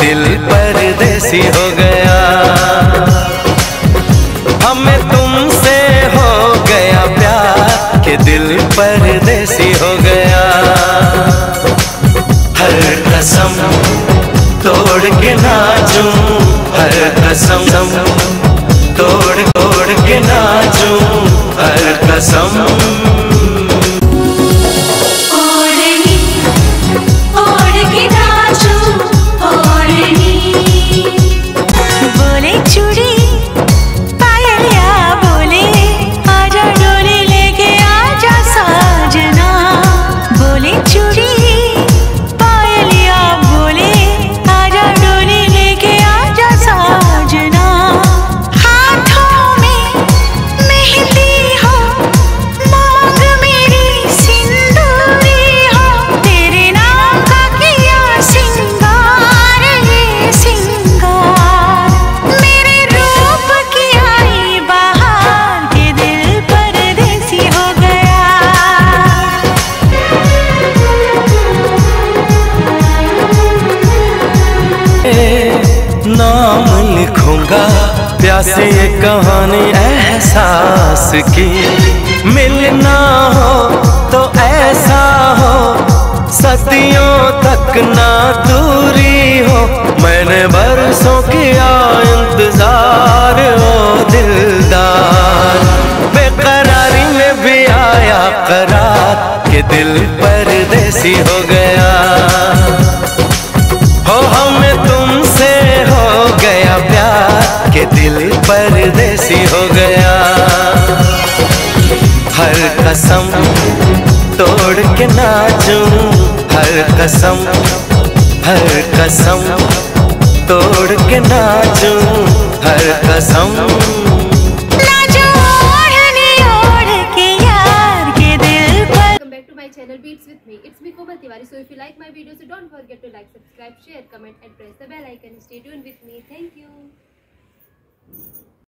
दिल परदेसी हो गया। हमें तुमसे हो गया प्यार के दिल परदेसी हो गया। हर कसम तोड़ के नाचूं, हर कसम प्यासे ये कहानी एहसास की। मिलना हो तो ऐसा हो, सदियों तक ना दूरी हो। मैंने बरसों किया इंतज़ार हो दिलदार। बेकरारी में भी आया करार, के दिल परदेसी हो गया। परदेसी हो गया। हर कसम तोड़ के नाचूं। हर कसम हर कसम तोड़ के नाचूं। हर कसम।